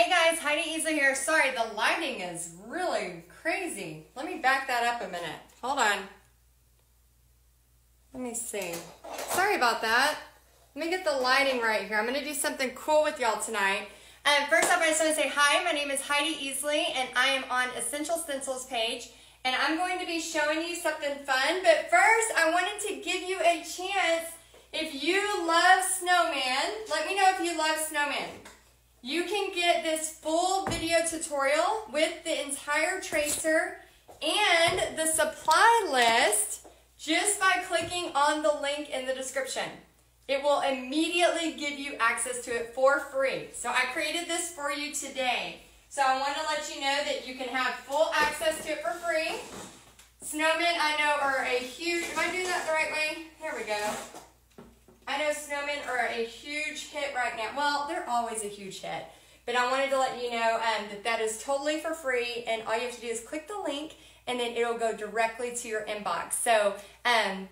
Hey guys, Heidi Easley here. Sorry, the lighting is really crazy. Let me back that up a minute. Hold on. Let me see. Sorry about that. Let me get the lighting right here. I'm going to do something cool with y'all tonight. Um, first off, I just want to say hi. My name is Heidi Easley, and I am on Essential Stencils page. And I'm going to be showing you something fun. But first, I wanted to give you a chance. If you love snowman, let me know if you love snowman. You can get this full video tutorial with the entire tracer and the supply list just by clicking on the link in the description. It will immediately give you access to it for free. So I created this for you today. So I want to let you know that you can have full access to it for free. Snowmen, I know, are a huge, am I doing that the right way? Here we go. I know snowmen are a huge hit right now. Well, they're always a huge hit. But I wanted to let you know um, that that is totally for free. And all you have to do is click the link and then it'll go directly to your inbox. So, um,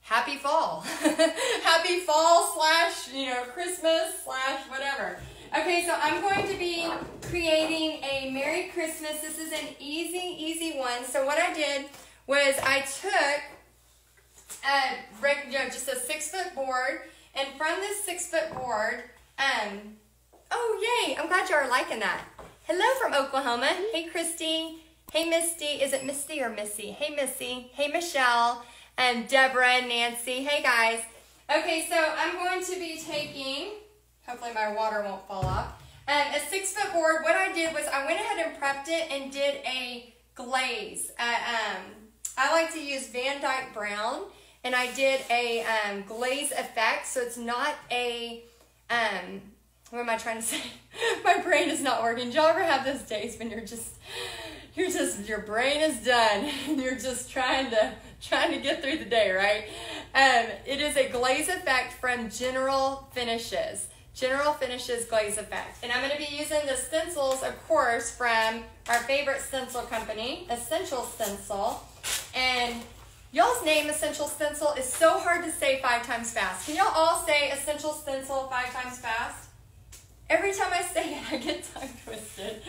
happy fall. happy fall slash, you know, Christmas slash whatever. Okay, so I'm going to be creating a Merry Christmas. This is an easy, easy one. So what I did was I took a, you know, just a six foot board, and from this six foot board, um, oh yay, I'm glad you are liking that. Hello from Oklahoma. Hey Christy. Hey Misty. Is it Misty or Missy? Hey Missy. Hey Michelle. And Deborah and Nancy. Hey guys. Okay, so I'm going to be taking Hopefully my water won't fall off. Um, a six foot board, what I did was I went ahead and prepped it and did a glaze. Uh, um, I like to use Van Dyke Brown and I did a um, glaze effect. So it's not a, um, what am I trying to say? my brain is not working. Do y'all ever have those days when you're just, you're just, your brain is done and you're just trying to, trying to get through the day, right? Um, it is a glaze effect from General Finishes. General Finishes Glaze Effect. And I'm going to be using the stencils, of course, from our favorite stencil company, Essential Stencil. And y'all's name, Essential Stencil, is so hard to say five times fast. Can y'all all say Essential Stencil five times fast? Every time I say it, I get tongue twisted.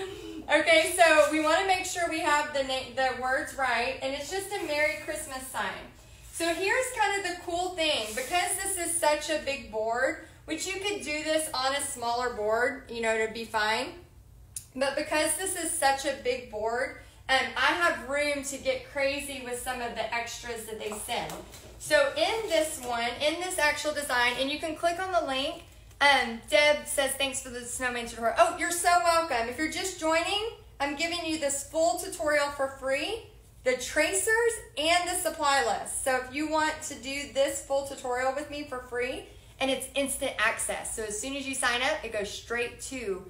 Okay, so we want to make sure we have the, the words right, and it's just a Merry Christmas sign. So here's kind of the cool thing. Because this is such a big board, which you could do this on a smaller board, you know, to be fine. But because this is such a big board, um, I have room to get crazy with some of the extras that they send. So in this one, in this actual design, and you can click on the link, um, Deb says, thanks for the snowman tutorial. Oh, you're so welcome. If you're just joining, I'm giving you this full tutorial for free, the tracers and the supply list. So if you want to do this full tutorial with me for free, and it's instant access. So as soon as you sign up, it goes straight to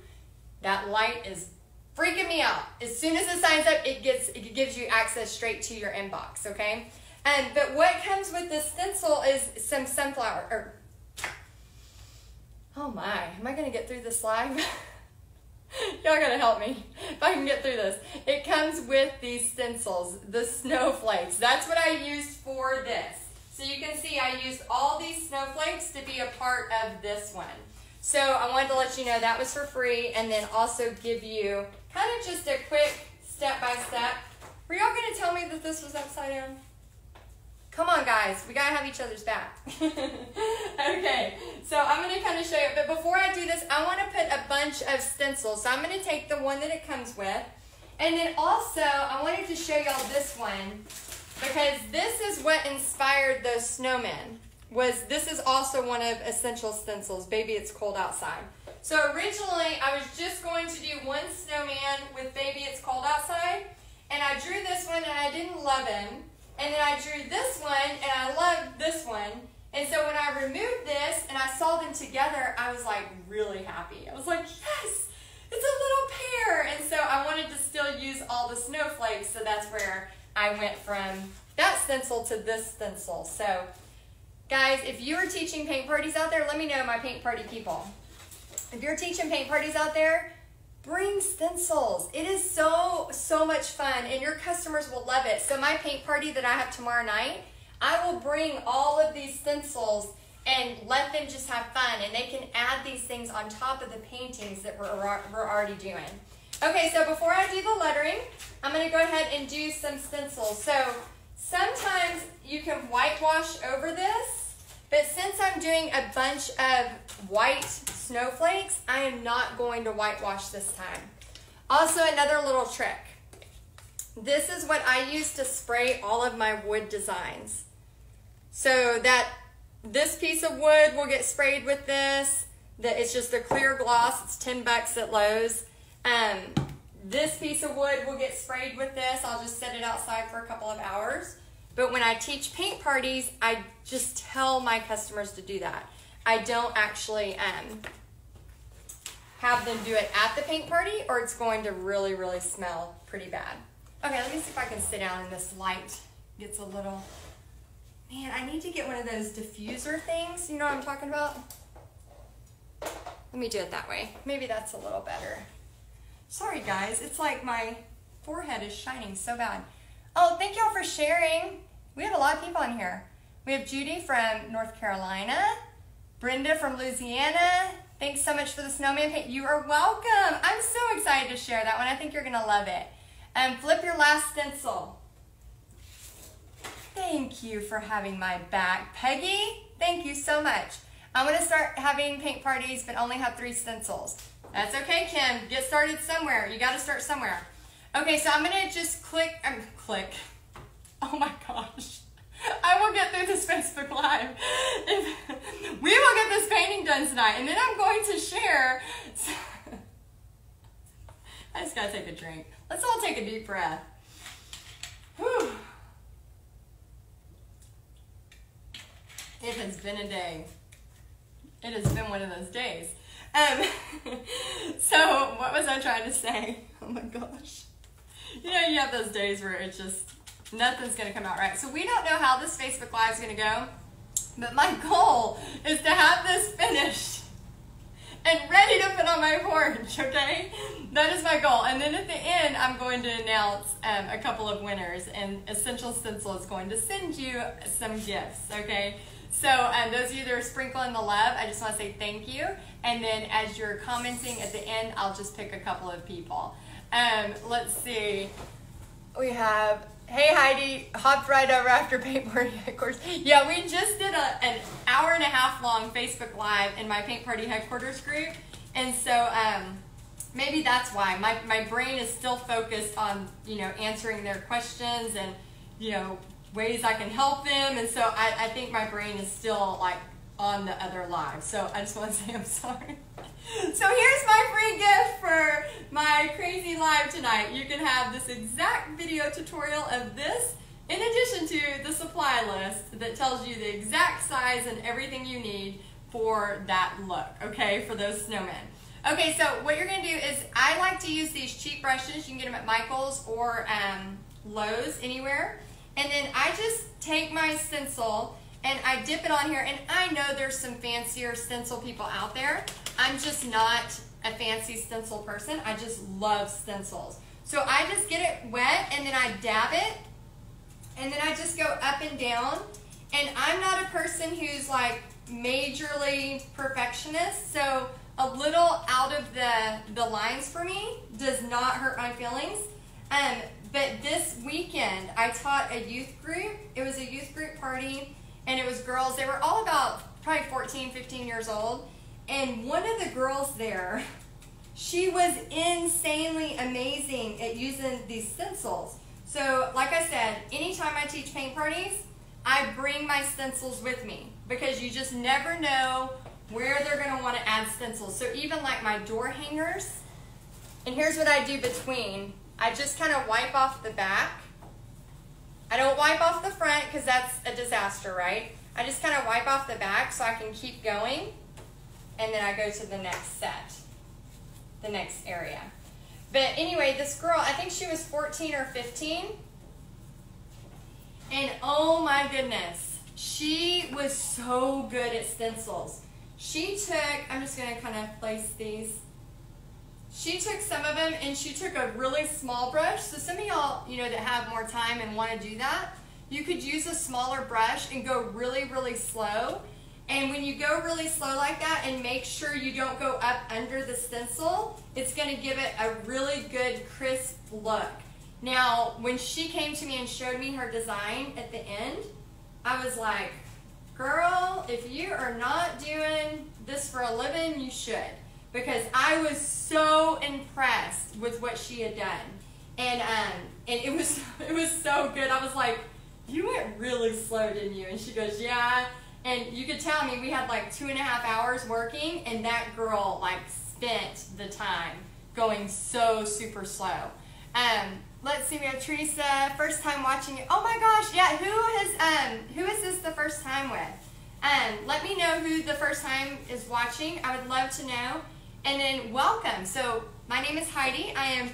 that light is freaking me out. As soon as it signs up, it gets it gives you access straight to your inbox, okay? And but what comes with this stencil is some sunflower or Oh my, am I gonna get through this live? Y'all gotta help me if I can get through this. It comes with these stencils, the snowflakes. That's what I used for this. So you can see I used all these snowflakes to be a part of this one. So I wanted to let you know that was for free and then also give you kind of just a quick step-by-step. Were y'all going to tell me that this was upside down? Come on, guys. We got to have each other's back. okay, so I'm going to kind of show you. But before I do this, I want to put a bunch of stencils. So I'm going to take the one that it comes with. And then also, I wanted to show y'all this one because this is what inspired those snowmen. Was this is also one of essential stencils. Baby, it's cold outside. So originally, I was just going to do one snowman with Baby, it's cold outside, and I drew this one and I didn't love him, and then I drew this one and I loved this one. And so when I removed this and I saw them together, I was like really happy. I was like, yes, it's a little pair. And so I wanted to still use all the snowflakes, so that's where I went from that stencil to this stencil. So guys, if you're teaching paint parties out there, let me know my paint party people. If you're teaching paint parties out there, bring stencils. It is so, so much fun and your customers will love it. So my paint party that I have tomorrow night, I will bring all of these stencils and let them just have fun. And they can add these things on top of the paintings that we're, we're already doing. Okay, so before I do the lettering, I'm going to go ahead and do some stencils. So sometimes you can whitewash over this, but since I'm doing a bunch of white snowflakes, I am not going to whitewash this time. Also, another little trick. This is what I use to spray all of my wood designs. So that this piece of wood will get sprayed with this. That it's just a clear gloss. It's 10 bucks at Lowe's. Um, this piece of wood will get sprayed with this. I'll just set it outside for a couple of hours. But when I teach paint parties, I just tell my customers to do that. I don't actually um, have them do it at the paint party or it's going to really, really smell pretty bad. Okay, let me see if I can sit down and this light gets a little... Man, I need to get one of those diffuser things. You know what I'm talking about? Let me do it that way. Maybe that's a little better. Sorry guys, it's like my forehead is shining so bad. Oh, thank y'all for sharing. We have a lot of people in here. We have Judy from North Carolina, Brenda from Louisiana. Thanks so much for the snowman paint. You are welcome. I'm so excited to share that one. I think you're gonna love it. And flip your last stencil. Thank you for having my back. Peggy, thank you so much. I'm gonna start having paint parties, but only have three stencils. That's okay, Kim. Get started somewhere. You gotta start somewhere. Okay, so I'm gonna just click, um, click. Oh my gosh. I will get through this Facebook Live. If, we will get this painting done tonight, and then I'm going to share. I just gotta take a drink. Let's all take a deep breath. Whew. It has been a day. It has been one of those days. Um, so, what was I trying to say? Oh my gosh. You know, you have those days where it's just nothing's going to come out right. So, we don't know how this Facebook Live is going to go, but my goal is to have this finished and ready to put on my porch, okay? That is my goal. And then at the end, I'm going to announce um, a couple of winners, and Essential Stencil is going to send you some gifts, okay? So um, those of you that are sprinkling the love, I just want to say thank you. And then as you're commenting at the end, I'll just pick a couple of people. Um, let's see. We have, hey Heidi, hopped right over after paint party headquarters. Yeah, we just did a, an hour and a half long Facebook Live in my paint party headquarters group. And so um, maybe that's why. My, my brain is still focused on, you know, answering their questions and, you know, ways I can help them. And so I, I think my brain is still like on the other live. So I just want to say I'm sorry. So here's my free gift for my crazy live tonight. You can have this exact video tutorial of this in addition to the supply list that tells you the exact size and everything you need for that look, okay, for those snowmen. Okay, so what you're to do is I like to use these cheap brushes. You can get them at Michael's or um, Lowe's, anywhere. And then I just take my stencil and I dip it on here. And I know there's some fancier stencil people out there. I'm just not a fancy stencil person. I just love stencils. So I just get it wet and then I dab it. And then I just go up and down. And I'm not a person who's like majorly perfectionist. So a little out of the, the lines for me does not hurt my feelings. Um, but this weekend, I taught a youth group. It was a youth group party and it was girls. They were all about probably 14, 15 years old. And one of the girls there, she was insanely amazing at using these stencils. So, like I said, anytime I teach paint parties, I bring my stencils with me because you just never know where they're going to want to add stencils. So, even like my door hangers, and here's what I do between I just kind of wipe off the back I don't wipe off the front because that's a disaster, right? I just kind of wipe off the back so I can keep going. And then I go to the next set, the next area. But anyway, this girl, I think she was 14 or 15. And oh my goodness, she was so good at stencils. She took, I'm just going to kind of place these she took some of them and she took a really small brush. So some of y'all, you know, that have more time and want to do that, you could use a smaller brush and go really, really slow. And when you go really slow like that and make sure you don't go up under the stencil, it's gonna give it a really good crisp look. Now, when she came to me and showed me her design at the end, I was like, girl, if you are not doing this for a living, you should. Because I was so impressed with what she had done. And um, and it was it was so good. I was like, you went really slow, didn't you? And she goes, yeah. And you could tell me we had like two and a half hours working, and that girl like spent the time going so super slow. Um, let's see, we have Teresa, first time watching it. Oh my gosh, yeah, who has um who is this the first time with? Um, let me know who the first time is watching. I would love to know. And then welcome. So my name is Heidi. I am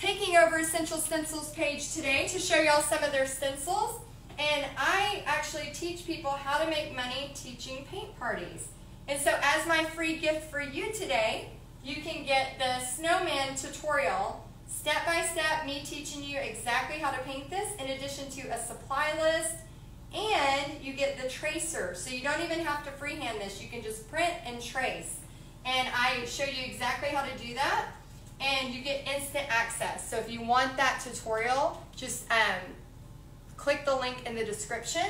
taking over Essential Stencils page today to show y'all some of their stencils. And I actually teach people how to make money teaching paint parties. And so as my free gift for you today, you can get the snowman tutorial, step by step, me teaching you exactly how to paint this, in addition to a supply list, and you get the tracer. So you don't even have to freehand this. You can just print and trace. And I show you exactly how to do that and you get instant access. So if you want that tutorial, just um, click the link in the description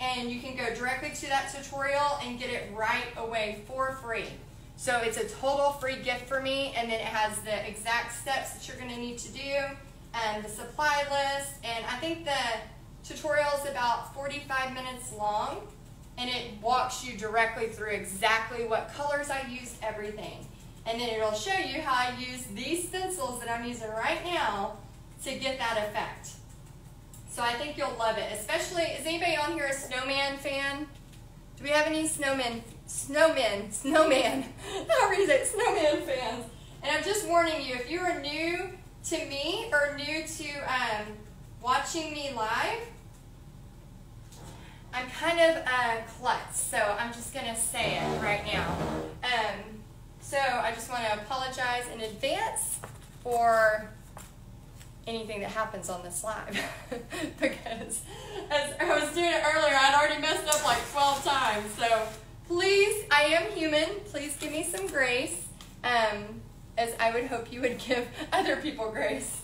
and you can go directly to that tutorial and get it right away for free. So it's a total free gift for me and then it has the exact steps that you're going to need to do and the supply list and I think the tutorial is about 45 minutes long and it walks you directly through exactly what colors I used, everything. And then it'll show you how I use these stencils that I'm using right now to get that effect. So I think you'll love it. Especially, is anybody on here a snowman fan? Do we have any snowmen, snowmen, snowman, how you say snowman fans? And I'm just warning you, if you are new to me or new to um, watching me live, I'm kind of a klutz, so I'm just going to say it right now. Um, so I just want to apologize in advance for anything that happens on this live because as I was doing it earlier, I'd already messed up like 12 times. So please, I am human. Please give me some grace, um, as I would hope you would give other people grace.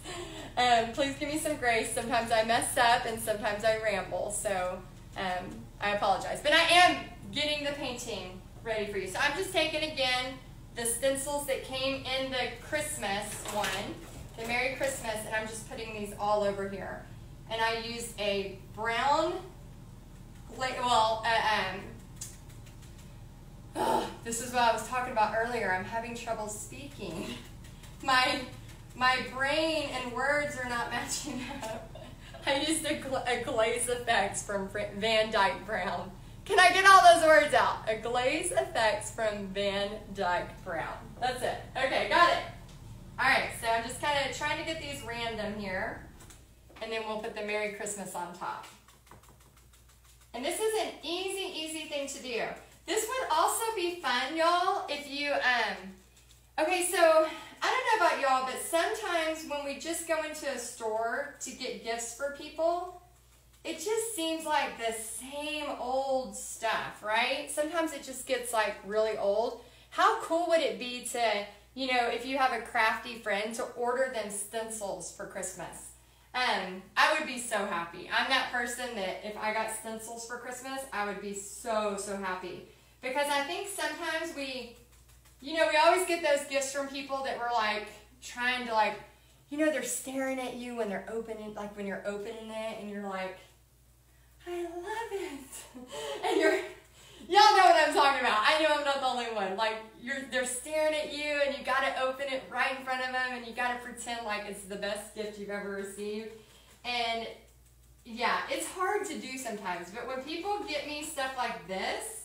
Um, please give me some grace. Sometimes I mess up and sometimes I ramble. So um, I apologize. But I am getting the painting ready for you. So I'm just taking again the stencils that came in the Christmas one, the Merry Christmas, and I'm just putting these all over here. And I used a brown, well, uh, um, oh, this is what I was talking about earlier. I'm having trouble speaking. My, my brain and words are not matching up. I used a, a glaze effects from Van Dyke Brown. Can I get all those words out? A glaze effects from Van Dyke Brown. That's it. Okay, got it. All right, so I'm just kind of trying to get these random here. And then we'll put the Merry Christmas on top. And this is an easy, easy thing to do. This would also be fun, y'all, if you, um, okay, so I don't know about y'all, but sometimes when we just go into a store to get gifts for people, it just seems like the same old stuff, right? Sometimes it just gets like really old. How cool would it be to, you know, if you have a crafty friend, to order them stencils for Christmas? Um, I would be so happy. I'm that person that if I got stencils for Christmas, I would be so, so happy. Because I think sometimes we, you know, we always get those gifts from people that we're like trying to like, you know, they're staring at you when they're opening, like when you're opening it and you're like, I love it. And you're, y'all know what I'm talking about. I know I'm not the only one. Like, you're, they're staring at you and you gotta open it right in front of them and you gotta pretend like it's the best gift you've ever received. And yeah, it's hard to do sometimes, but when people get me stuff like this,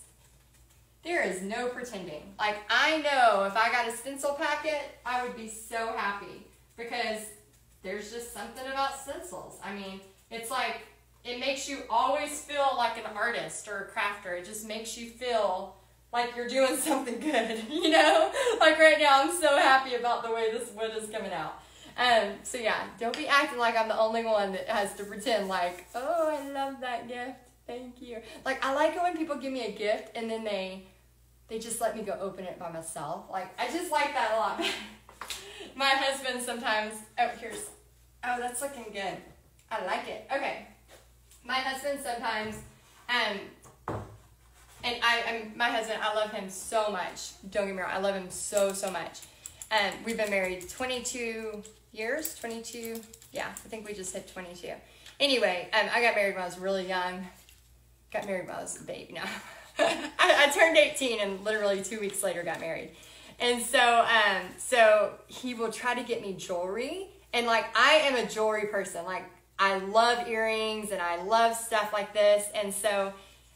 there is no pretending. Like, I know if I got a stencil packet, I would be so happy because there's just something about stencils. I mean, it's like it makes you always feel like an artist or a crafter. It just makes you feel like you're doing something good, you know? Like right now, I'm so happy about the way this wood is coming out. Um, so yeah, don't be acting like I'm the only one that has to pretend like, oh, I love that gift. Thank you. Like I like it when people give me a gift and then they they just let me go open it by myself. Like I just like that a lot. My husband sometimes oh here's oh that's looking good. I like it. Okay. My husband sometimes um and I, I'm my husband, I love him so much. Don't get me wrong, I love him so, so much. And we've been married 22 years, 22, yeah, I think we just hit 22. Anyway, um, I got married when I was really young. Got married when I was a baby now. I, I, turned 18 and literally two weeks later got married. And so, um, so he will try to get me jewelry. And like, I am a jewelry person. Like, I love earrings and I love stuff like this. And so,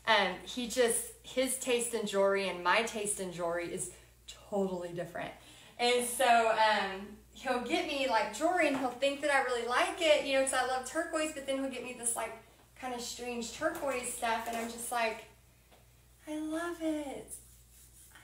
um, he just, his taste in jewelry and my taste in jewelry is totally different. And so um, he'll get me like jewelry and he'll think that I really like it, you know, because I love turquoise, but then he'll get me this like kind of strange turquoise stuff, and I'm just like, I love it.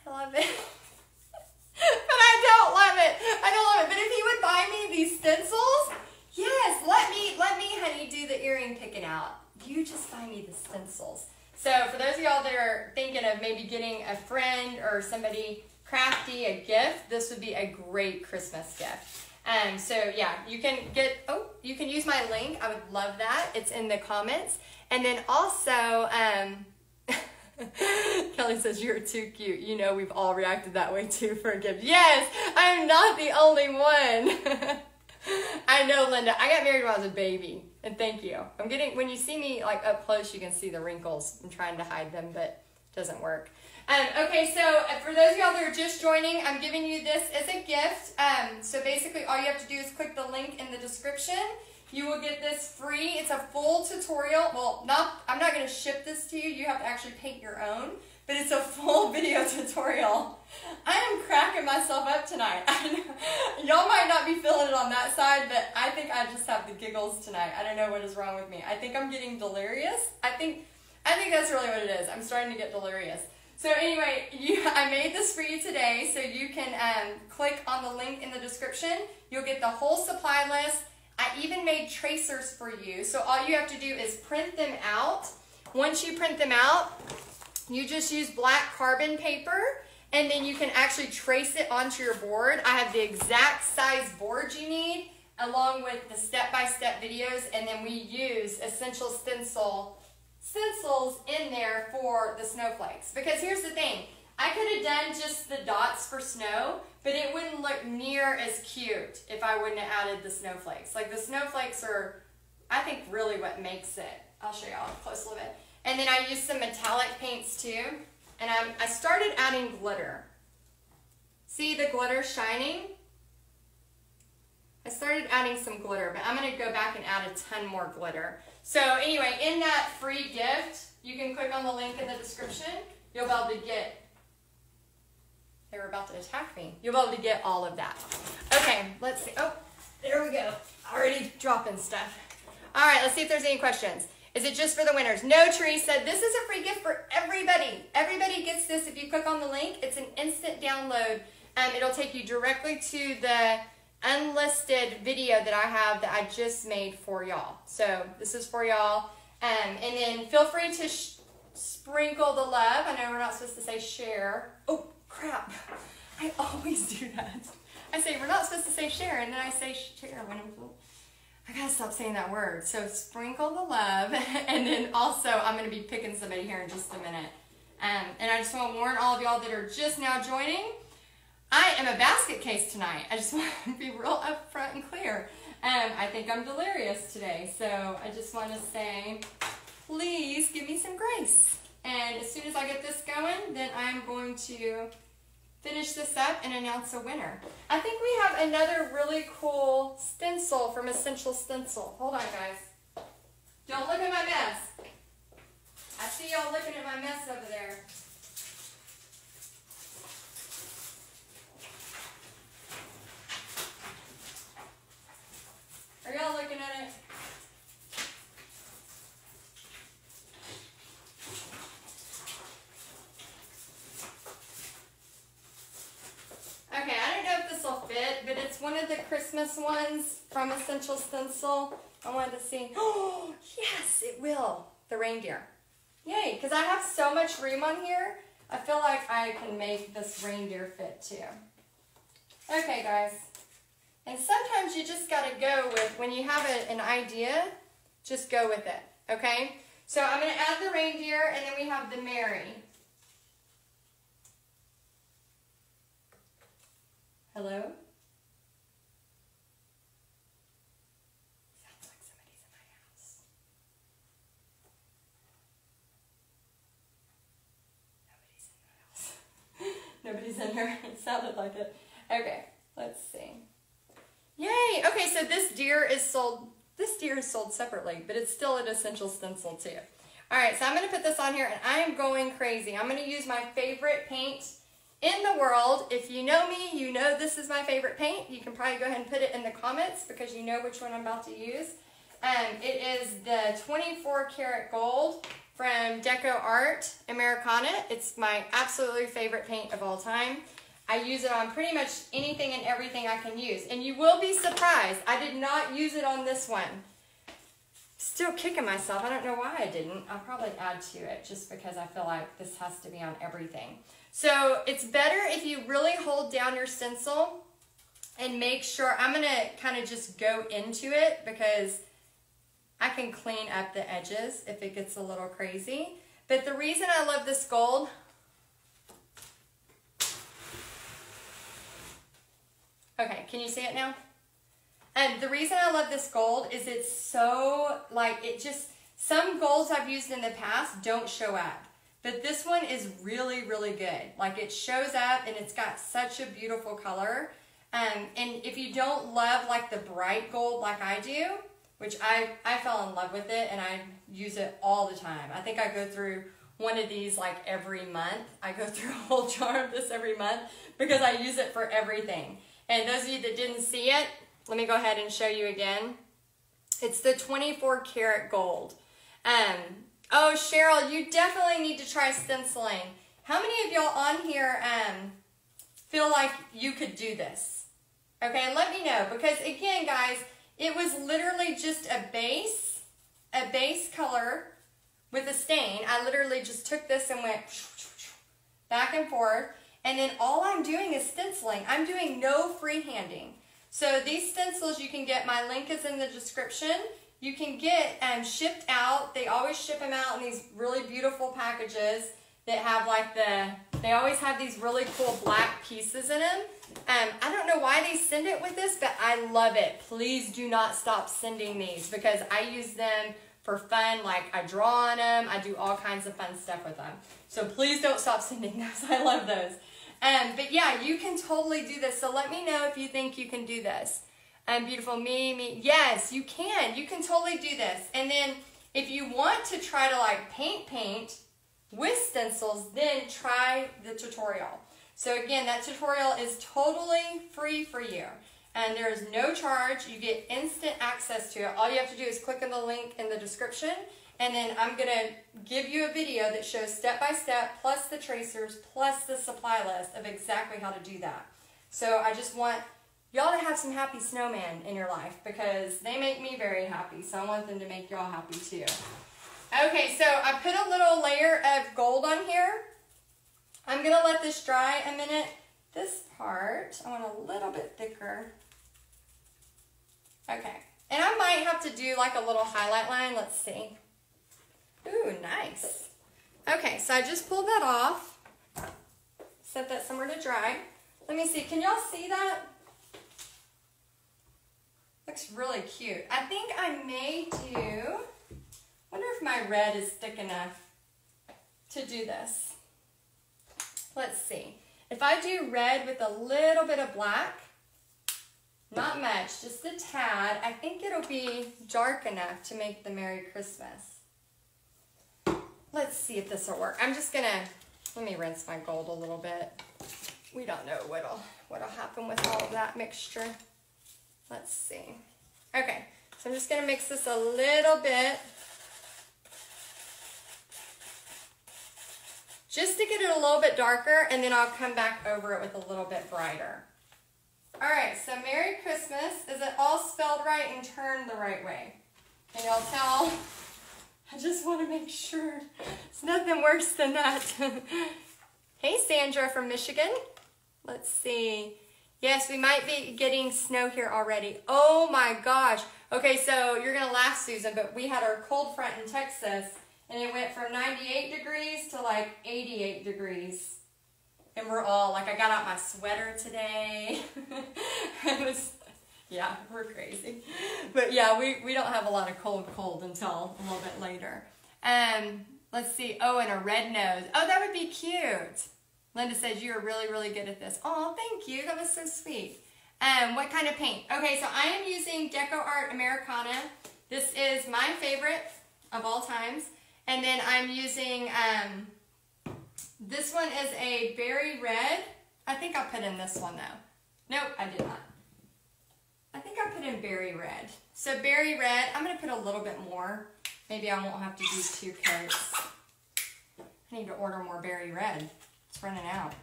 I love it. but I don't love it. I don't love it. But if he would buy me these stencils, yes, let me, let me, honey, do the earring picking out. You just buy me the stencils. So for those of y'all that are thinking of maybe getting a friend or somebody crafty a gift, this would be a great Christmas gift. Um, so yeah, you can get, oh, you can use my link. I would love that. It's in the comments. And then also, um, Kelly says, you're too cute. You know, we've all reacted that way too for a gift. Yes, I'm not the only one. I know, Linda. I got married when I was a baby. And thank you. I'm getting, when you see me like up close, you can see the wrinkles. I'm trying to hide them, but it doesn't work. Um, okay, so uh, for those of y'all that are just joining, I'm giving you this as a gift. Um, so basically all you have to do is click the link in the description. You will get this free. It's a full tutorial. Well, not I'm not going to ship this to you. You have to actually paint your own but it's a full video tutorial. I am cracking myself up tonight. Y'all might not be feeling it on that side, but I think I just have the giggles tonight. I don't know what is wrong with me. I think I'm getting delirious. I think I think that's really what it is. I'm starting to get delirious. So anyway, you, I made this for you today, so you can um, click on the link in the description. You'll get the whole supply list. I even made tracers for you. So all you have to do is print them out. Once you print them out, you just use black carbon paper and then you can actually trace it onto your board. I have the exact size board you need along with the step-by-step -step videos and then we use essential stencil stencils in there for the snowflakes. Because here's the thing, I could have done just the dots for snow, but it wouldn't look near as cute if I wouldn't have added the snowflakes. Like the snowflakes are, I think, really what makes it. I'll show y'all a close little bit. And then I used some metallic paints too. And I'm, I started adding glitter. See the glitter shining? I started adding some glitter, but I'm to go back and add a ton more glitter. So anyway, in that free gift, you can click on the link in the description. You'll be able to get, they were about to attack me. You'll be able to get all of that. Okay, let's see. Oh, there we go. Already dropping stuff. All right, let's see if there's any questions. Is it just for the winners? No, Teresa. This is a free gift for everybody. Everybody gets this. If you click on the link, it's an instant download. Um, it'll take you directly to the unlisted video that I have that I just made for y'all. So this is for y'all. Um, and then feel free to sprinkle the love. I know we're not supposed to say share. Oh, crap. I always do that. I say we're not supposed to say share, and then I say share when I'm I gotta stop saying that word. So sprinkle the love, and then also I'm gonna be picking somebody here in just a minute. Um, and I just want to warn all of y'all that are just now joining, I am a basket case tonight. I just want to be real upfront and clear. Um, I think I'm delirious today, so I just want to say, please give me some grace. And as soon as I get this going, then I'm going to finish this up and announce a winner. I think we have another really cool stencil from Essential Stencil. Hold on, guys. Don't look at my mess. I see y'all looking at my mess over there. Are y'all looking at it? One of the Christmas ones from Essential Stencil. I wanted to see. Oh, yes, it will. The reindeer. Yay, because I have so much room on here, I feel like I can make this reindeer fit too. Okay, guys. And sometimes you just got to go with, when you have a, an idea, just go with it, okay? So I'm going to add the reindeer, and then we have the Mary. Hello? Sounds like somebody's in my house. Nobody's in the house. Nobody's in here. It sounded like it. Okay, let's see. Yay! Okay, so this deer is sold, this deer is sold separately, but it's still an essential stencil too. All right, so I'm gonna put this on here and I am going crazy. I'm gonna use my favorite paint in the world. If you know me, you know this is my favorite paint. You can probably go ahead and put it in the comments because you know which one I'm about to use. Um, it is the 24 karat gold from Deco Art Americana. It's my absolutely favorite paint of all time. I use it on pretty much anything and everything I can use. And you will be surprised, I did not use it on this one. Still kicking myself. I don't know why I didn't. I'll probably add to it just because I feel like this has to be on everything. So it's better if you really hold down your stencil and make sure, I'm to kind of just go into it because I can clean up the edges if it gets a little crazy. But the reason I love this gold, Okay, can you see it now? And the reason I love this gold is it's so, like, it just, some golds I've used in the past don't show up. But this one is really, really good. Like, it shows up and it's got such a beautiful color. Um, and if you don't love, like, the bright gold like I do, which I, I fell in love with it and I use it all the time. I think I go through one of these like every month. I go through a whole jar of this every month because I use it for everything. And those of you that didn't see it, let me go ahead and show you again. It's the 24 karat gold. Um, oh, Cheryl, you definitely need to try stenciling. How many of y'all on here um, feel like you could do this? Okay, and let me know. Because again, guys, it was literally just a base, a base color with a stain. I literally just took this and went back and forth. And then all I'm doing is stenciling. I'm doing no freehanding. So these stencils you can get, my link is in the description. You can get um, shipped out. They always ship them out in these really beautiful packages that have like the, they always have these really cool black pieces in them. Um, I don't know why they send it with this, but I love it. Please do not stop sending these because I use them for fun. Like I draw on them. I do all kinds of fun stuff with them. So please don't stop sending those. I love those. Um, but yeah, you can totally do this. So let me know if you think you can do this. Um, beautiful me, me. Yes, you can. You can totally do this. And then if you want to try to like paint paint with stencils, then try the tutorial. So again, that tutorial is totally free for you. And there is no charge. You get instant access to it. All you have to do is click on the link in the description and then I'm going to give you a video that shows step by step, plus the tracers, plus the supply list of exactly how to do that. So I just want y'all to have some happy snowmen in your life because they make me very happy. So I want them to make y'all happy too. Okay, so I put a little layer of gold on here. I'm to let this dry a minute. This part, I want a little bit thicker. Okay, and I might have to do like a little highlight line. Let's see. Ooh, nice. Okay, so I just pulled that off. Set that somewhere to dry. Let me see, can y'all see that? Looks really cute. I think I may do, wonder if my red is thick enough to do this. Let's see. If I do red with a little bit of black, not much, just a tad, I think it'll be dark enough to make the Merry Christmas. Let's see if this will work. I'm just gonna, let me rinse my gold a little bit. We don't know what'll, what'll happen with all of that mixture. Let's see. Okay, so I'm just gonna mix this a little bit. Just to get it a little bit darker, and then I'll come back over it with a little bit brighter. All right, so Merry Christmas. Is it all spelled right and turned the right way? Can y'all tell I just want to make sure. It's nothing worse than that. hey, Sandra from Michigan. Let's see. Yes, we might be getting snow here already. Oh my gosh. Okay, so you're going to laugh, Susan, but we had our cold front in Texas, and it went from 98 degrees to like 88 degrees. And we're all, like, I got out my sweater today. it was yeah, we're crazy. But yeah, we, we don't have a lot of cold cold until a little bit later. Um, let's see. Oh, and a red nose. Oh, that would be cute. Linda says you are really, really good at this. Oh, thank you. That was so sweet. Um, what kind of paint? Okay, so I am using Deco Art Americana. This is my favorite of all times. And then I'm using, um, this one is a berry red. I think I'll put in this one though. Nope, I did not. I think I put in berry red. So berry red, I'm to put a little bit more. Maybe I won't have to do two coats. I need to order more berry red. It's running out.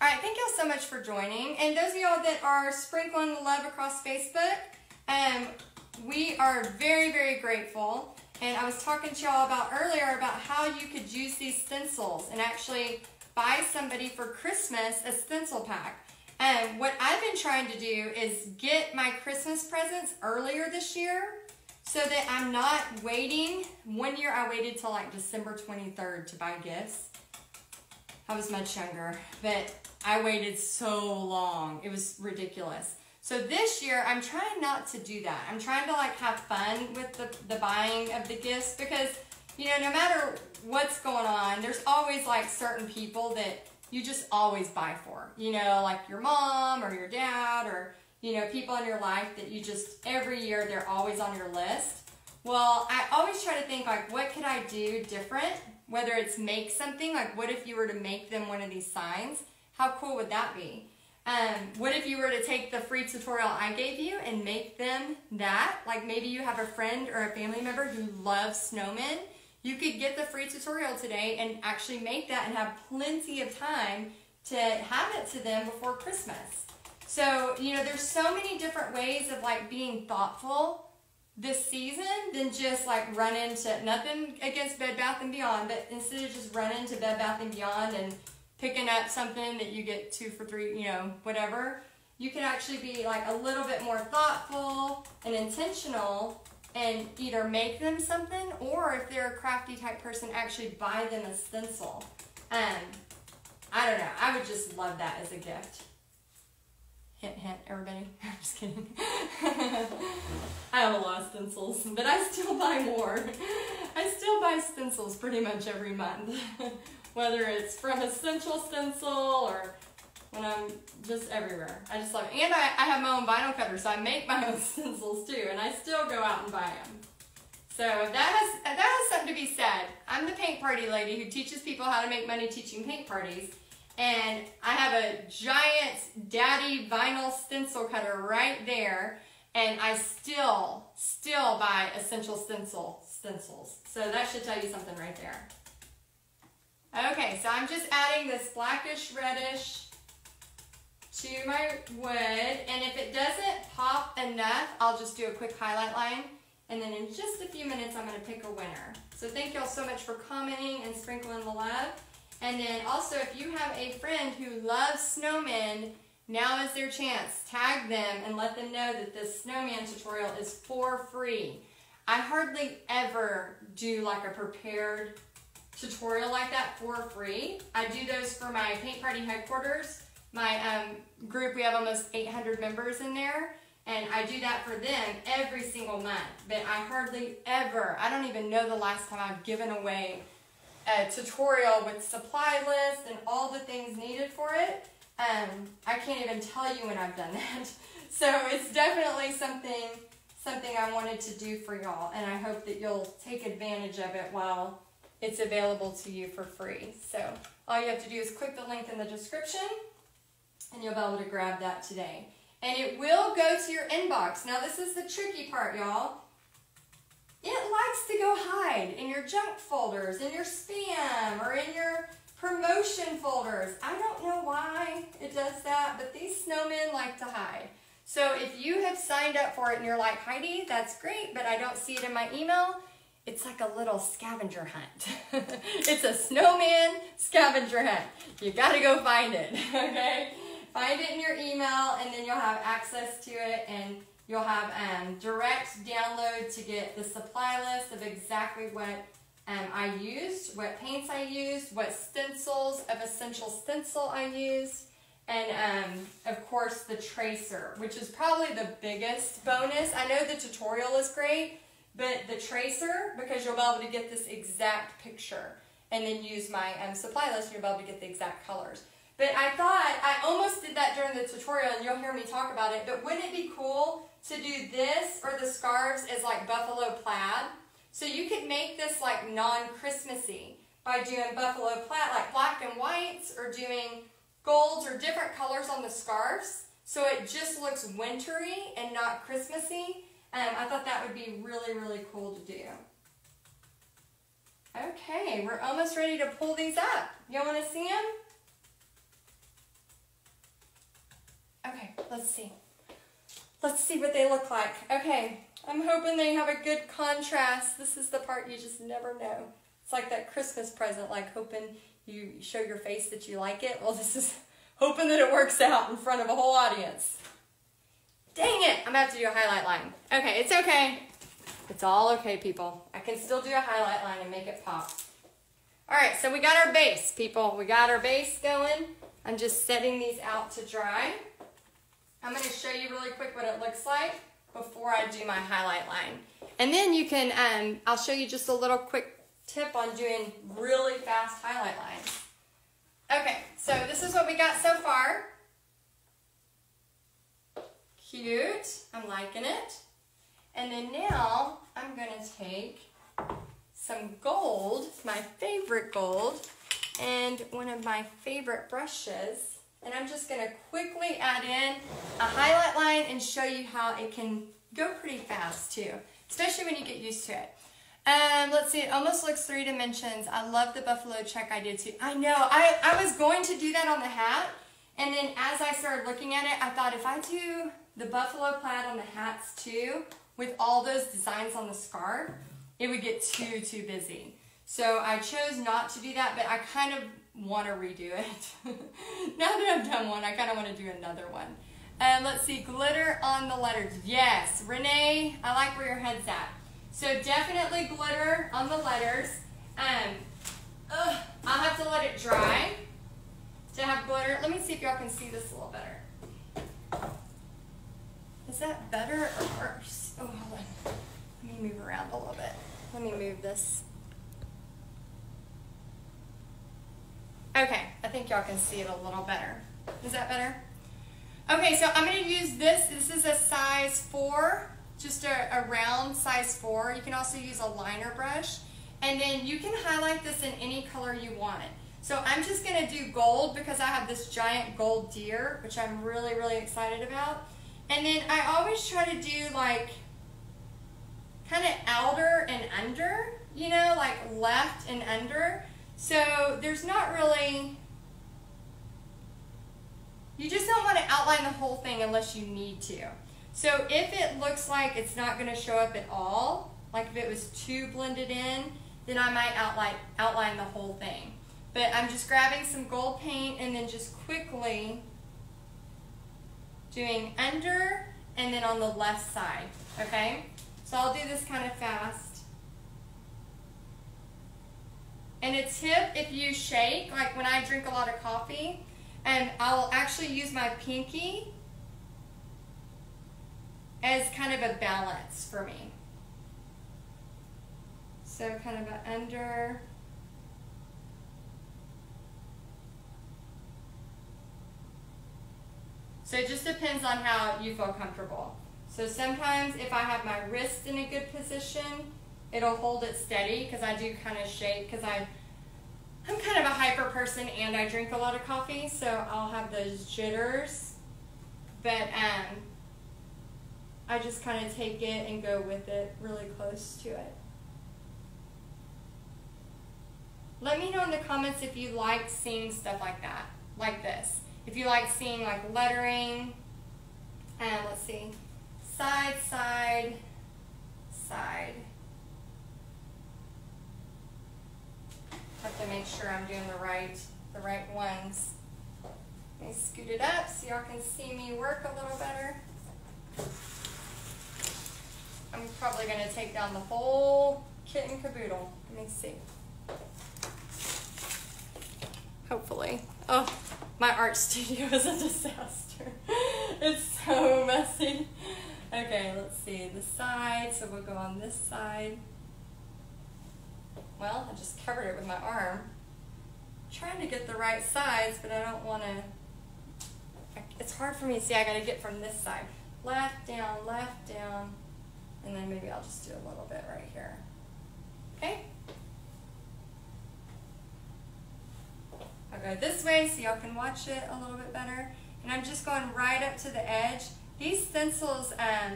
All right, thank y'all so much for joining. And those of y'all that are sprinkling the love across Facebook, um, we are very, very grateful. And I was talking to y'all about earlier about how you could use these stencils and actually buy somebody for Christmas a stencil pack. And what I've been trying to do is get my Christmas presents earlier this year so that I'm not waiting. One year I waited till like December 23rd to buy gifts. I was much younger, but I waited so long. It was ridiculous. So this year I'm trying not to do that. I'm trying to like have fun with the, the buying of the gifts because, you know, no matter what's going on, there's always like certain people that you just always buy for. You know, like your mom or your dad or, you know, people in your life that you just, every year they're always on your list. Well, I always try to think like, what could I do different? Whether it's make something, like what if you were to make them one of these signs? How cool would that be? Um, what if you were to take the free tutorial I gave you and make them that? Like maybe you have a friend or a family member who loves snowmen you could get the free tutorial today and actually make that and have plenty of time to have it to them before Christmas. So, you know, there's so many different ways of like being thoughtful this season than just like run into nothing against Bed Bath and Beyond, but instead of just running to Bed Bath and Beyond and picking up something that you get two for three, you know, whatever, you can actually be like a little bit more thoughtful and intentional and either make them something or if they're a crafty type person, actually buy them a stencil. Um, I don't know. I would just love that as a gift. Hint, hint, everybody. I'm just kidding. I have a lot of stencils, but I still buy more. I still buy stencils pretty much every month. Whether it's from Essential Stencil or when I'm just everywhere. I just love it. And I, I have my own vinyl cutter, so I make my own stencils too, and I still go out and buy them. So that has, that has something to be said. I'm the paint party lady who teaches people how to make money teaching paint parties. And I have a giant daddy vinyl stencil cutter right there. And I still, still buy essential stencil stencils. So that should tell you something right there. Okay, so I'm just adding this blackish reddish to my wood. And if it doesn't pop enough, I'll just do a quick highlight line. And then in just a few minutes, I'm to pick a winner. So thank y'all so much for commenting and sprinkling the love. And then also, if you have a friend who loves snowmen, now is their chance. Tag them and let them know that this snowman tutorial is for free. I hardly ever do like a prepared tutorial like that for free. I do those for my paint party headquarters my um, group, we have almost 800 members in there, and I do that for them every single month. But I hardly ever, I don't even know the last time I've given away a tutorial with supply list and all the things needed for it. Um, I can't even tell you when I've done that. So it's definitely something something I wanted to do for y'all, and I hope that you'll take advantage of it while it's available to you for free. So all you have to do is click the link in the description and you'll be able to grab that today. And it will go to your inbox. Now this is the tricky part, y'all. It likes to go hide in your junk folders, in your spam, or in your promotion folders. I don't know why it does that, but these snowmen like to hide. So if you have signed up for it and you're like, Heidi, that's great, but I don't see it in my email, it's like a little scavenger hunt. it's a snowman scavenger hunt. You gotta go find it, okay? Find it in your email and then you'll have access to it and you'll have um, direct download to get the supply list of exactly what um, I used, what paints I used, what stencils of Essential Stencil I used, and um, of course the tracer, which is probably the biggest bonus. I know the tutorial is great, but the tracer, because you'll be able to get this exact picture and then use my um, supply list, and you'll be able to get the exact colors. But I thought, I almost did that during the tutorial and you'll hear me talk about it, but wouldn't it be cool to do this or the scarves as like buffalo plaid? So you could make this like non-Christmassy by doing buffalo plaid, like black and whites, or doing golds or different colors on the scarves. So it just looks wintry and not Christmassy. Um, I thought that would be really, really cool to do. Okay, we're almost ready to pull these up. Y'all want to see them? Okay, let's see. Let's see what they look like. Okay, I'm hoping they have a good contrast. This is the part you just never know. It's like that Christmas present, like hoping you show your face that you like it. Well, this is hoping that it works out in front of a whole audience. Dang it, I'm gonna have to do a highlight line. Okay, it's okay. It's all okay, people. I can still do a highlight line and make it pop. All right, so we got our base, people. We got our base going. I'm just setting these out to dry. I'm gonna show you really quick what it looks like before I do my highlight line. And then you can, um, I'll show you just a little quick tip on doing really fast highlight lines. Okay, so this is what we got so far. Cute. I'm liking it. And then now I'm going to take some gold, my favorite gold, and one of my favorite brushes. And I'm just going to quickly add in a highlight line and show you how it can go pretty fast too, especially when you get used to it. Um, let's see, it almost looks three dimensions. I love the buffalo check I did too. I know, I, I was going to do that on the hat, and then as I started looking at it, I thought if I do the buffalo plaid on the hats too, with all those designs on the scarf, it would get too, too busy. So I chose not to do that, but I kind of want to redo it. now that I've done one, I kind of want to do another one. And let's see, glitter on the letters. Yes, Renee, I like where your head's at. So definitely glitter on the letters. Um, ugh, I'll have to let it dry to have glitter. Let me see if y'all can see this a little better. Is that better or worse? Oh, hold on. Let me move around a little bit. Let me move this. Okay, I think y'all can see it a little better. Is that better? Okay, so I'm going to use this. This is a size 4, just a, a round size 4. You can also use a liner brush. And then you can highlight this in any color you want. So I'm just going to do gold because I have this giant gold deer, which I'm really, really excited about. And then I always try to do like kind of outer and under, you know, like left and under. So there's not really, you just don't want to outline the whole thing unless you need to. So if it looks like it's not going to show up at all, like if it was too blended in, then I might outline, outline the whole thing. But I'm just grabbing some gold paint and then just quickly doing under and then on the left side, okay? So I'll do this kind of fast. And a tip if you shake, like when I drink a lot of coffee, and I'll actually use my pinky as kind of a balance for me. So kind of an under So it just depends on how you feel comfortable. So sometimes if I have my wrist in a good position, it'll hold it steady because I do kind of shake because I I'm kind of a hyper person and I drink a lot of coffee, so I'll have those jitters. But um, I just kind of take it and go with it really close to it. Let me know in the comments if you like seeing stuff like that, like this. If you like seeing like lettering, and let's see, side, side, side. Have to make sure I'm doing the right, the right ones. Let me scoot it up so y'all can see me work a little better. I'm probably gonna take down the whole kit and caboodle. Let me see. Hopefully. Oh, my art studio is a disaster. it's so messy. Okay, let's see the side. So we'll go on this side. Well, I just covered it with my arm. trying to get the right size, but I don't want to. It's hard for me to see. I got to get from this side. Left, down, left, down. And then maybe I'll just do a little bit right here. Okay? I'll go this way so y'all can watch it a little bit better. And I'm just going right up to the edge. These stencils, um,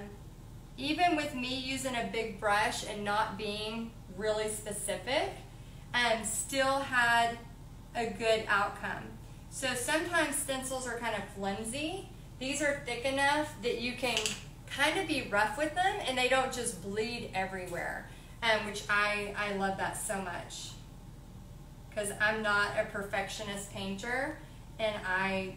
even with me using a big brush and not being really specific, um, still had a good outcome. So sometimes stencils are kind of flimsy. These are thick enough that you can kind of be rough with them and they don't just bleed everywhere, um, which I, I love that so much. Because I'm not a perfectionist painter and I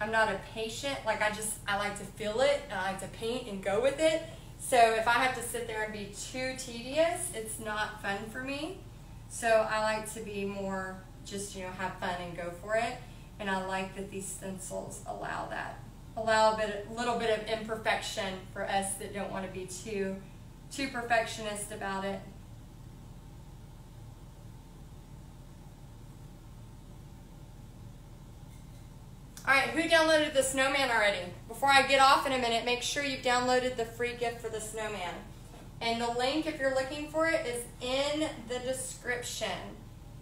I'm not a patient, like I just, I like to feel it, I like to paint and go with it. So if I have to sit there and be too tedious, it's not fun for me. So I like to be more just, you know, have fun and go for it. And I like that these stencils allow that. Allow a bit, a little bit of imperfection for us that don't want to be too, too perfectionist about it. All right, who downloaded the snowman already? Before I get off in a minute, make sure you've downloaded the free gift for the snowman. And the link, if you're looking for it, is in the description.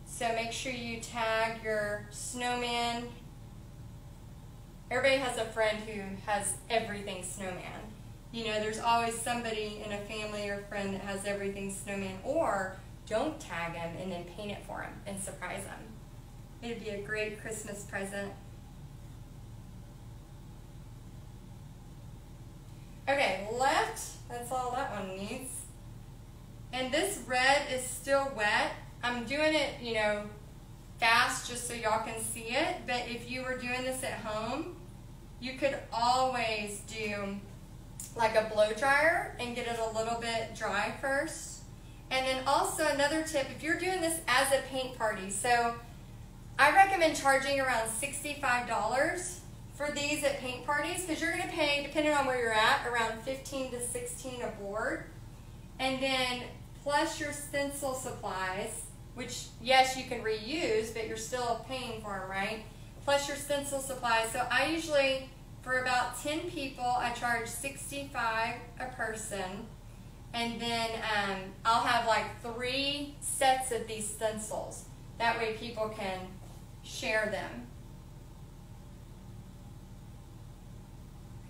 So make sure you tag your snowman. Everybody has a friend who has everything snowman. You know, there's always somebody in a family or friend that has everything snowman. Or don't tag them and then paint it for them and surprise them. It'd be a great Christmas present. Okay, left, that's all that one needs. And this red is still wet. I'm doing it, you know, fast just so y'all can see it. But if you were doing this at home, you could always do like a blow dryer and get it a little bit dry first. And then also another tip, if you're doing this as a paint party, so I recommend charging around $65 for these at paint parties because you're going to pay, depending on where you're at, around 15 to 16 a board. And then plus your stencil supplies, which yes, you can reuse, but you're still paying for them, right? Plus your stencil supplies. So I usually, for about 10 people, I charge 65 a person. And then um, I'll have like three sets of these stencils. That way people can share them.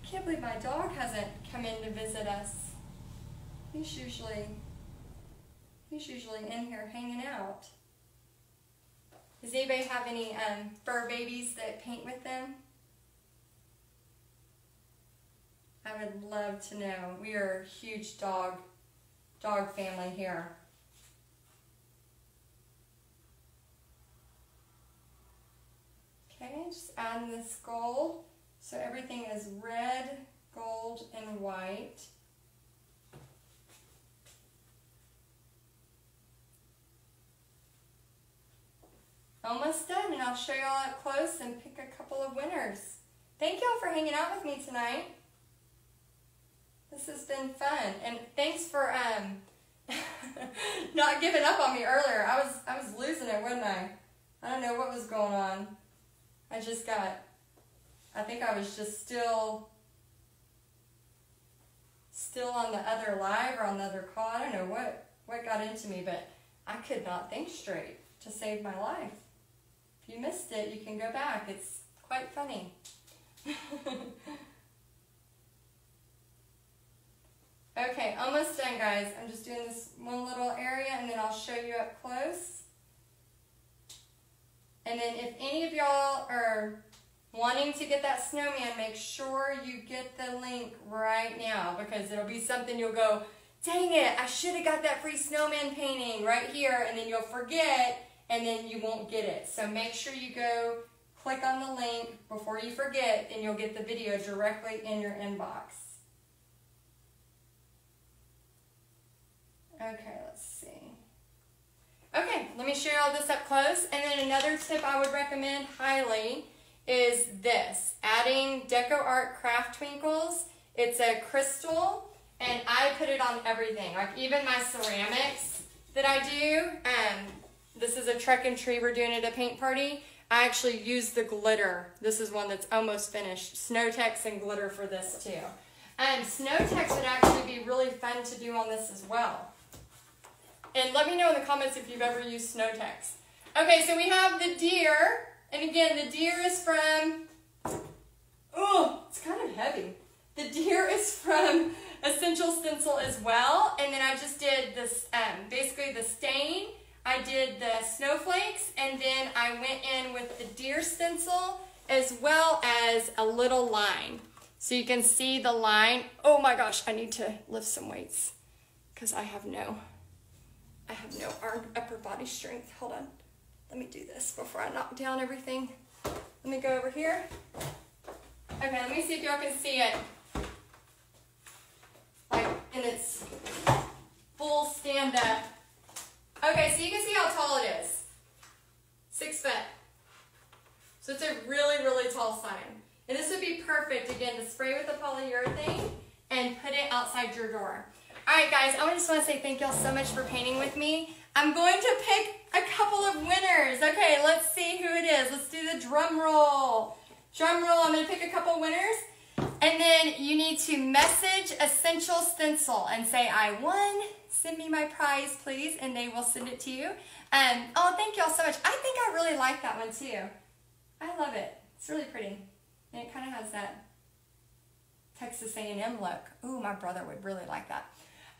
I can't believe my dog hasn't come in to visit us. He's usually, he's usually in here hanging out. Does anybody have any um, fur babies that paint with them? I would love to know. We are a huge dog, dog family here. Okay, just adding this gold. So everything is red, gold, and white. Almost done, and I'll show you all up close and pick a couple of winners. Thank y'all for hanging out with me tonight. This has been fun, and thanks for um, not giving up on me earlier. I was I was losing it, wasn't I? I don't know what was going on. I just got I think I was just still still on the other live or on the other call. I don't know what, what got into me, but I could not think straight to save my life. You missed it, you can go back. It's quite funny. okay, almost done, guys. I'm just doing this one little area, and then I'll show you up close. And then if any of y'all are wanting to get that snowman, make sure you get the link right now because it'll be something you'll go, dang it, I should have got that free snowman painting right here, and then you'll forget, and then you won't get it. So make sure you go click on the link before you forget and you'll get the video directly in your inbox. Okay, let's see. Okay, let me show you all this up close. And then another tip I would recommend highly is this, adding Deco Art Craft Twinkles. It's a crystal, and I put it on everything, like even my ceramics that I do. Um, this is a truck and tree we're doing at a paint party. I actually used the glitter. This is one that's almost finished. Snow-Tex and glitter for this too. And Snow-Tex would actually be really fun to do on this as well. And let me know in the comments if you've ever used Snow-Tex. Okay, so we have the deer. And again, the deer is from, oh, it's kind of heavy. The deer is from Essential Stencil as well. And then I just did this, um, basically the stain. I did the snowflakes and then I went in with the deer stencil as well as a little line. So you can see the line. Oh my gosh, I need to lift some weights because I have no I have no arm, upper body strength. Hold on. Let me do this before I knock down everything. Let me go over here. Okay, let me see if y'all can see it. Like in its full stand up. Okay, so you can see how tall it is. Six foot. So it's a really, really tall sign. And this would be perfect, again, to spray with the polyurethane and put it outside your door. All right, guys, I just want to say thank y'all so much for painting with me. I'm going to pick a couple of winners. Okay, let's see who it is. Let's do the drum roll. Drum roll, I'm going to pick a couple winners. And then you need to message Essential Stencil and say, I won. Send me my prize, please, and they will send it to you. Um, oh, thank y'all so much. I think I really like that one, too. I love it. It's really pretty. And it kind of has that Texas A&M look. Ooh, my brother would really like that.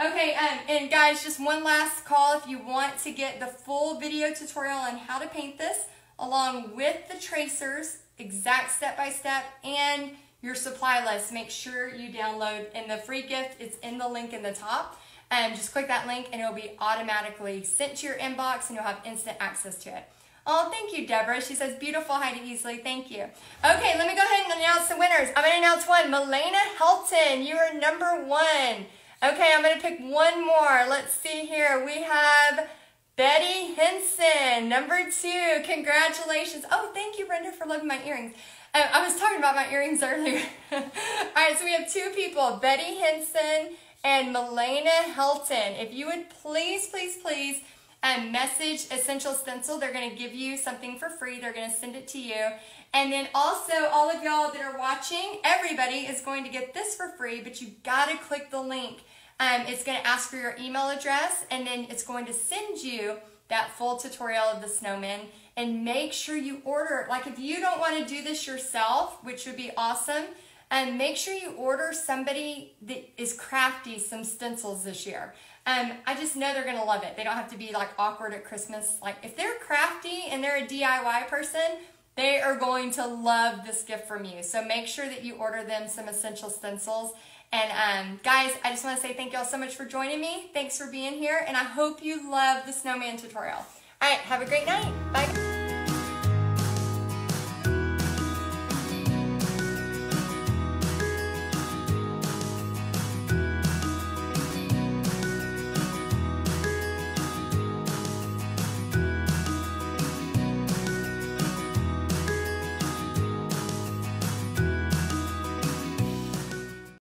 Okay, um, and guys, just one last call if you want to get the full video tutorial on how to paint this, along with the tracers, exact step-by-step, -step, and your supply list. Make sure you download, and the free gift it's in the link in the top. And um, just click that link and it'll be automatically sent to your inbox and you'll have instant access to it. Oh, thank you, Deborah. She says, beautiful Heidi Easley. Thank you. Okay, let me go ahead and announce the winners. I'm going to announce one. Melena Helton, you are number one. Okay, I'm to pick one more. Let's see here. We have Betty Henson, number two. Congratulations. Oh, thank you, Brenda, for loving my earrings. I was talking about my earrings earlier. All right, so we have two people, Betty Henson and Melena Helton. If you would please, please, please um, message Essential Stencil. They're going to give you something for free. They're going to send it to you. And then also, all of y'all that are watching, everybody is going to get this for free, but you got to click the link. Um, it's going to ask for your email address, and then it's going to send you that full tutorial of the snowman. And make sure you order. Like if you don't want to do this yourself, which would be awesome, and um, make sure you order somebody that is crafty some stencils this year. Um, I just know they're gonna love it. They don't have to be like awkward at Christmas. Like if they're crafty and they're a DIY person, they are going to love this gift from you. So make sure that you order them some essential stencils. And um, guys, I just want to say thank you all so much for joining me. Thanks for being here, and I hope you love the snowman tutorial. All right, have a great night. Bye.